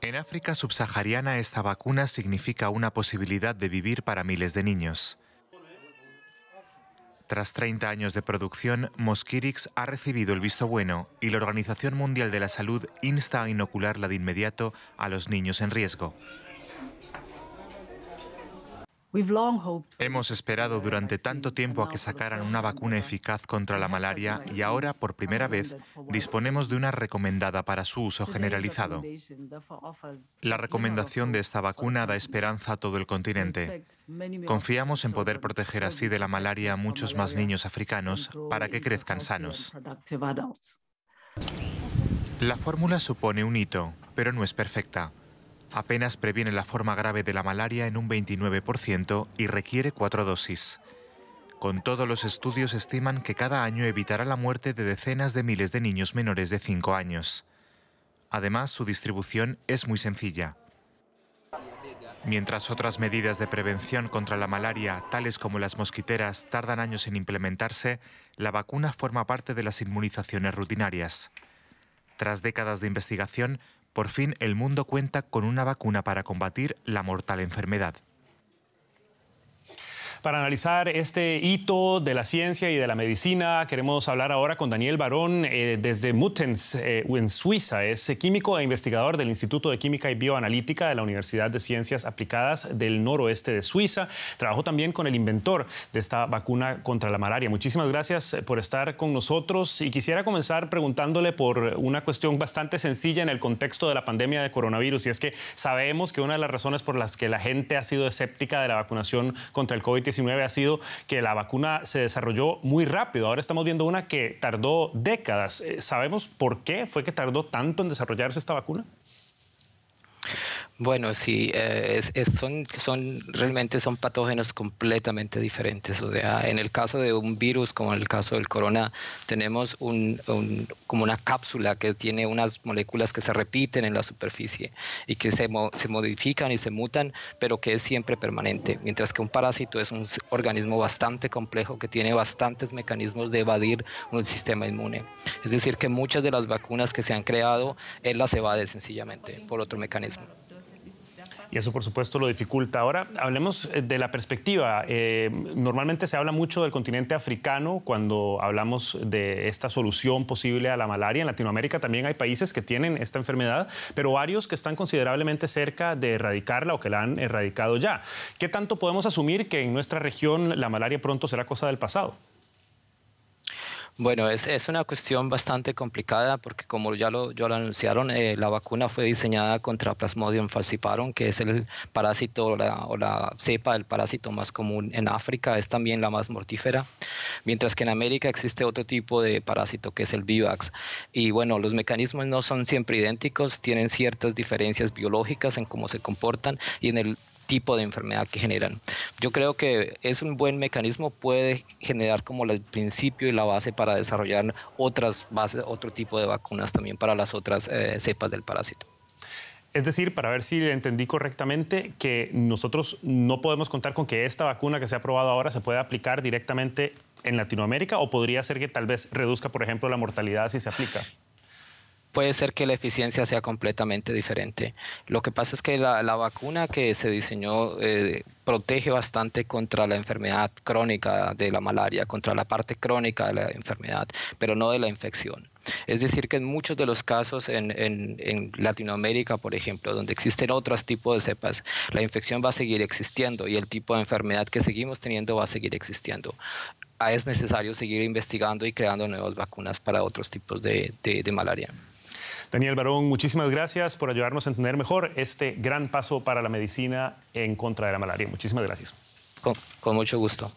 En África subsahariana esta vacuna significa una posibilidad de vivir para miles de niños. Tras 30 años de producción, Mosquirix ha recibido el visto bueno y la Organización Mundial de la Salud insta a inocularla de inmediato a los niños en riesgo. Hemos esperado durante tanto tiempo a que sacaran una vacuna eficaz contra la malaria y ahora, por primera vez, disponemos de una recomendada para su uso generalizado. La recomendación de esta vacuna da esperanza a todo el continente. Confiamos en poder proteger así de la malaria a muchos más niños africanos para que crezcan sanos. La fórmula supone un hito, pero no es perfecta. Apenas previene la forma grave de la malaria en un 29% y requiere cuatro dosis. Con todos los estudios estiman que cada año evitará la muerte de decenas de miles de niños menores de 5 años. Además, su distribución es muy sencilla. Mientras otras medidas de prevención contra la malaria, tales como las mosquiteras, tardan años en implementarse, la vacuna forma parte de las inmunizaciones rutinarias. Tras décadas de investigación, por fin el mundo cuenta con una vacuna para combatir la mortal enfermedad. Para analizar este hito de la ciencia y de la medicina, queremos hablar ahora con Daniel Barón eh, desde Mutens, eh, en Suiza. Es químico e investigador del Instituto de Química y Bioanalítica de la Universidad de Ciencias Aplicadas del Noroeste de Suiza. Trabajó también con el inventor de esta vacuna contra la malaria. Muchísimas gracias por estar con nosotros y quisiera comenzar preguntándole por una cuestión bastante sencilla en el contexto de la pandemia de coronavirus y es que sabemos que una de las razones por las que la gente ha sido escéptica de la vacunación contra el Ha sido que la vacuna se desarrolló muy rápido. Ahora estamos viendo una que tardó décadas. Eh, ¿Sabemos por qué fue que tardó tanto en desarrollarse esta vacuna? Bueno, sí, eh, son, son, realmente son patógenos completamente diferentes. O sea, en el caso de un virus, como en el caso del corona, tenemos un, como una cápsula que tiene unas moléculas que se repiten en la superficie y que se, se modifican y se mutan, pero que es siempre permanente. Mientras que un parásito es un organismo bastante complejo que tiene bastantes mecanismos de evadir un sistema inmune. Es decir, que muchas de las vacunas que se han creado, él las evade sencillamente por otro mecanismo y eso por supuesto lo dificulta. Ahora hablemos eh, de la perspectiva. Eh, normalmente se habla mucho del continente africano cuando hablamos de esta solución posible a la malaria. En Latinoamérica también hay países que tienen esta enfermedad, pero varios que están considerablemente cerca de erradicarla o que la han erradicado ya. ¿Qué tanto podemos asumir que en nuestra región la malaria pronto será cosa del pasado? Bueno, es, es, una cuestión bastante complicada porque como ya lo, lo anunciaron, eh, la vacuna fue diseñada contra Plasmodium falciparum, que es el parásito la, o la, cepa del parásito más común en África, es también la más mortífera, mientras que en América existe otro tipo de parásito que es el Vivax. Y bueno, los mecanismos no son siempre idénticos, tienen ciertas diferencias biológicas en cómo se comportan y en el tipo de enfermedad que generan. Yo creo que es un buen mecanismo, puede generar como el principio y la base para desarrollar otras bases, otro tipo de vacunas también para las otras eh, cepas del parásito. Es decir, para ver si entendí correctamente, que nosotros no podemos contar con que esta vacuna que se ha aprobado ahora se pueda aplicar directamente en Latinoamérica o podría ser que tal vez reduzca, por ejemplo, la mortalidad si se aplica puede ser que la eficiencia sea completamente diferente. Lo que pasa es que la, vacuna que se diseñó eh, protege bastante contra la enfermedad crónica de la malaria, contra la parte crónica de la enfermedad, pero no de la infección. Es decir, que en muchos de los casos en, Latinoamérica, por ejemplo, donde existen otros tipos de cepas, la infección va a seguir existiendo y el tipo de enfermedad que seguimos teniendo va a seguir existiendo. Ah, es necesario seguir investigando y creando nuevas vacunas para otros tipos de malaria. Daniel Barón, muchísimas gracias por ayudarnos a entender mejor este gran paso para la medicina en contra de la malaria. Muchísimas gracias. con mucho gusto.